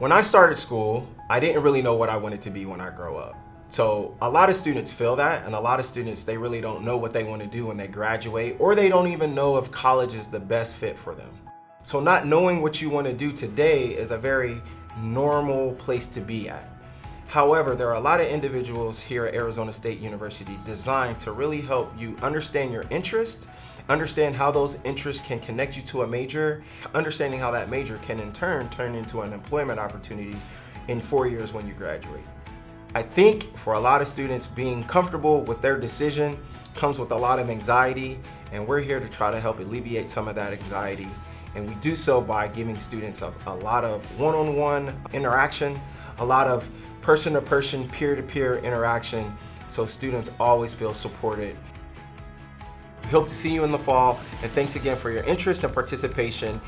When I started school, I didn't really know what I wanted to be when I grow up. So a lot of students feel that and a lot of students, they really don't know what they want to do when they graduate or they don't even know if college is the best fit for them. So not knowing what you want to do today is a very normal place to be at. However, there are a lot of individuals here at Arizona State University designed to really help you understand your interest, understand how those interests can connect you to a major, understanding how that major can in turn turn into an employment opportunity in four years when you graduate. I think for a lot of students, being comfortable with their decision comes with a lot of anxiety, and we're here to try to help alleviate some of that anxiety. And we do so by giving students a, a lot of one-on-one -on -one interaction, a lot of person-to-person, peer-to-peer interaction, so students always feel supported. We hope to see you in the fall, and thanks again for your interest and participation.